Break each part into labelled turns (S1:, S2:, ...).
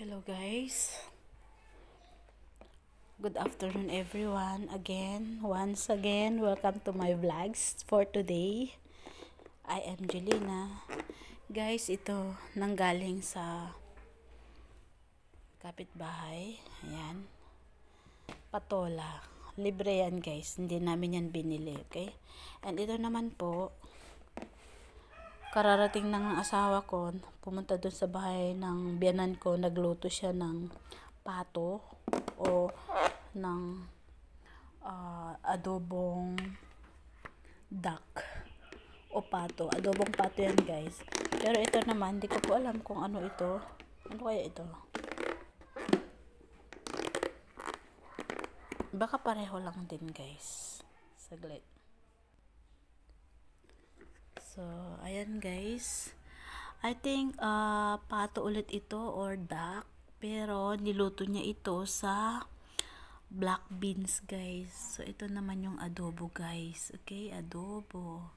S1: Hello guys. Good afternoon everyone. Again, once again, welcome to my vlogs for today. I am Jelina. Guys, ito nanggaling sa kapitbahay. Ayan. Patola. Libre yan guys. Hindi namin yan binili. Okay? And ito naman po, kararating ng asawa ko, pumunta doon sa bahay ng biyanan ko, nagluto siya ng pato o ng uh, adobong duck o pato. Adobong pato yan guys. Pero ito naman, hindi ko po alam kung ano ito. Ano kaya ito? Baka pareho lang din guys. Saglit. So, ayan guys. I think uh, pato ulit ito or duck. Pero niluto niya ito sa black beans guys. So, ito naman yung adobo guys. Okay, adobo.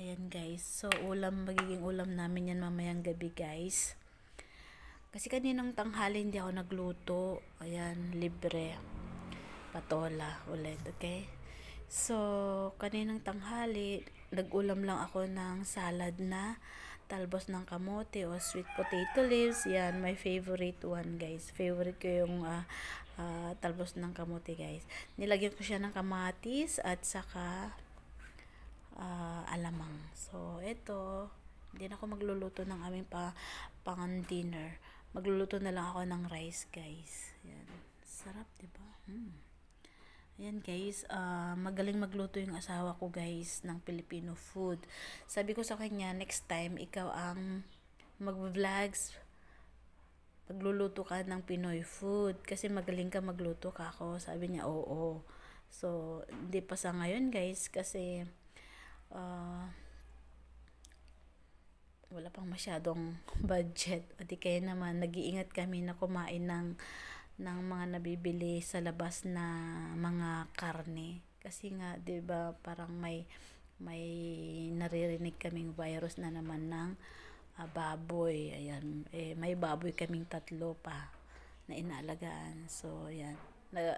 S1: Ayan guys. So, ulam, magiging ulam namin yan mamayang gabi guys. Kasi kaninang tanghali hindi ako nagluto. Ayan, libre. Patola ulit, okay? So, kaninang tanghali, nag-ulam lang ako ng salad na talbos ng kamote o sweet potato leaves. Yan, my favorite one, guys. Favorite ko yung uh, uh, talbos ng kamote, guys. Nilagyan ko siya ng kamatis at saka uh, alamang. So, ito, hindi na ako magluluto ng aming pa, pang dinner. Magluluto na lang ako ng rice, guys. Yan. Sarap, diba? Hmm. Ayan guys, uh, magaling magluto yung asawa ko guys ng Filipino food. Sabi ko sa kanya, next time ikaw ang mag-vlogs, pagluluto ka ng Pinoy food. Kasi magaling ka magluto ka ako. Sabi niya, oo. So, hindi pa sa ngayon guys kasi uh, wala pang masyadong budget. O di kaya naman, nag-iingat kami na kumain ng ng mga nabibili sa labas na mga karne kasi nga 'di ba parang may may naririnig kaming virus na naman ng uh, baboy ayan eh may baboy kaming tatlo pa na inaalagaan so ayan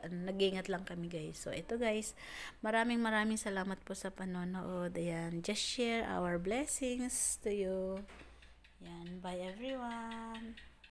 S1: nag-ingat lang kami guys. So, ito guys, maraming maraming salamat po sa panonood. Ayan, just share our blessings to you. Ayan, bye everyone.